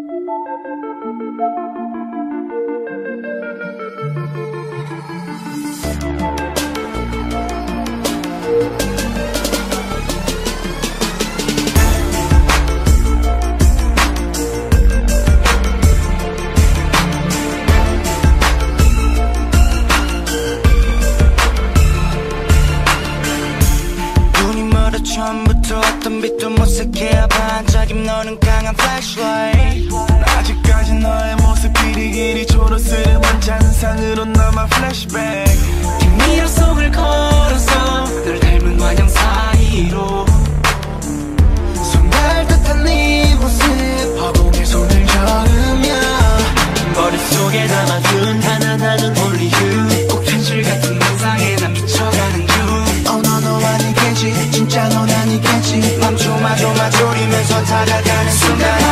Música 처음부터 어떤 빛도 못색해 반짝임 너는 강한 flashlight. 아직까지 너의 모습끼리 길이 초록스름한 잔상으로 남아 flashback. 김미로 속을 걸어서 널 닮은 와영 사이로. 손갈 듯한 네 모습 허공에 손을 저으며 머릿속에 담아둔 하나하나 소리면서 다가가는 순간.